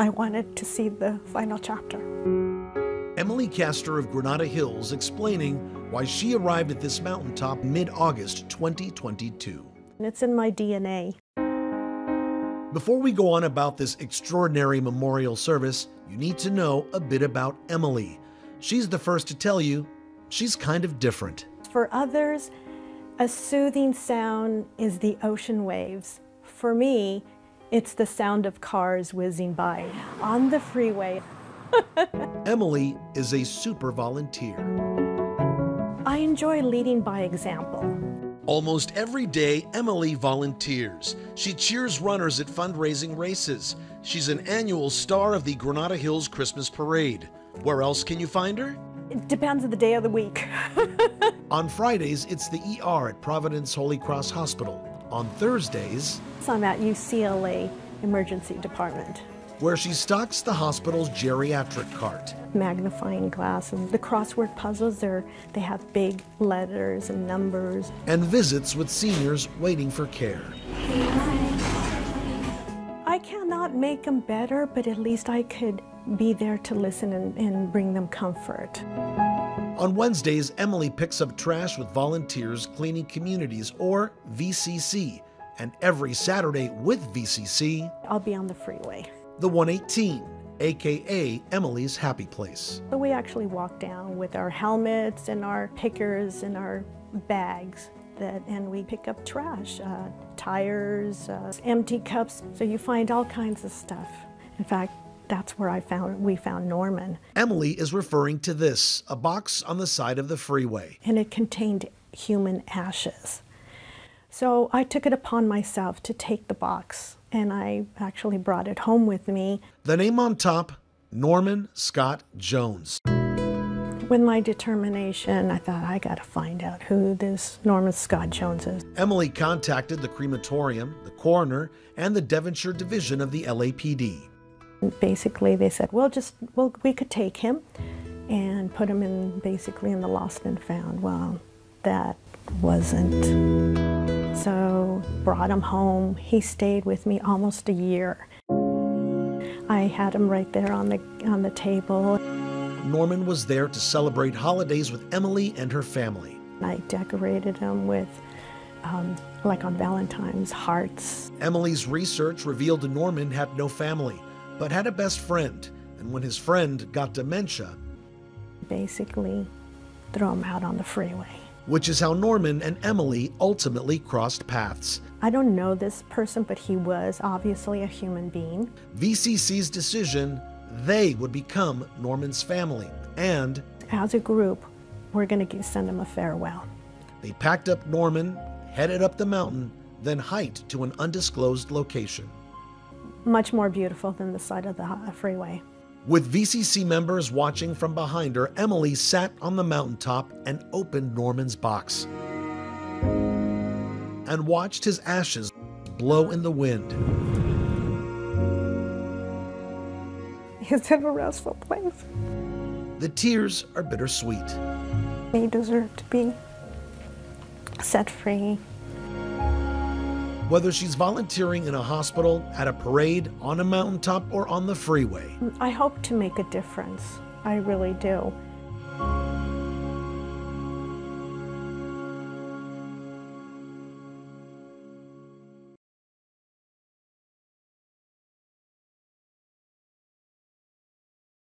I wanted to see the final chapter. Emily Castor of Granada Hills explaining why she arrived at this mountaintop mid August 2022. It's in my DNA. Before we go on about this extraordinary memorial service, you need to know a bit about Emily. She's the first to tell you she's kind of different. For others, a soothing sound is the ocean waves. For me, it's the sound of cars whizzing by on the freeway. Emily is a super volunteer. I enjoy leading by example. Almost every day, Emily volunteers. She cheers runners at fundraising races. She's an annual star of the Granada Hills Christmas Parade. Where else can you find her? It depends on the day of the week. On Fridays, it's the ER at Providence Holy Cross Hospital. On Thursdays, so I'm at UCLA Emergency Department. Where she stocks the hospital's geriatric cart. Magnifying glass and the crossword puzzles, they're, they have big letters and numbers. And visits with seniors waiting for care. I cannot make them better, but at least I could be there to listen and, and bring them comfort. On Wednesdays, Emily picks up trash with volunteers cleaning communities or VCC. And every Saturday with VCC, I'll be on the freeway. The 118, aka Emily's Happy Place. So we actually walk down with our helmets and our pickers and our bags. That, and we pick up trash, uh, tires, uh, empty cups. So you find all kinds of stuff. In fact, that's where I found we found Norman. Emily is referring to this, a box on the side of the freeway. And it contained human ashes. So I took it upon myself to take the box and I actually brought it home with me. The name on top, Norman Scott Jones. With my determination, I thought I got to find out who this Norman Scott Jones is. Emily contacted the crematorium, the coroner, and the Devonshire division of the LAPD. Basically, they said, well, just, well, we could take him and put him in, basically, in the lost and found. Well, that wasn't. So, brought him home. He stayed with me almost a year. I had him right there on the, on the table. Norman was there to celebrate holidays with Emily and her family. I decorated him with um, like on Valentine's, hearts. Emily's research revealed Norman had no family but had a best friend, and when his friend got dementia, basically throw him out on the freeway. Which is how Norman and Emily ultimately crossed paths. I don't know this person, but he was obviously a human being. VCC's decision they would become Norman's family, and as a group, we're going to send him a farewell. They packed up Norman, headed up the mountain, then hiked to an undisclosed location much more beautiful than the side of the freeway. With VCC members watching from behind her, Emily sat on the mountaintop and opened Norman's box and watched his ashes blow in the wind. He's in a restful place. The tears are bittersweet. He deserved to be set free whether she's volunteering in a hospital, at a parade, on a mountaintop, or on the freeway. I hope to make a difference. I really do.